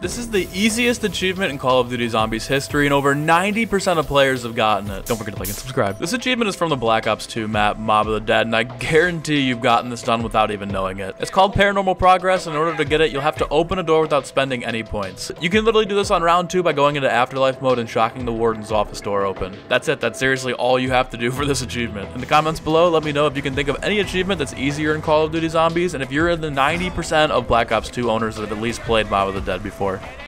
This is the easiest achievement in Call of Duty Zombies history, and over 90% of players have gotten it. Don't forget to like and subscribe. This achievement is from the Black Ops 2 map, Mob of the Dead, and I guarantee you've gotten this done without even knowing it. It's called Paranormal Progress, and in order to get it, you'll have to open a door without spending any points. You can literally do this on round 2 by going into Afterlife mode and shocking the warden's office door open. That's it, that's seriously all you have to do for this achievement. In the comments below, let me know if you can think of any achievement that's easier in Call of Duty Zombies, and if you're in the 90% of Black Ops 2 owners that have at least played Mob of the Dead before floor.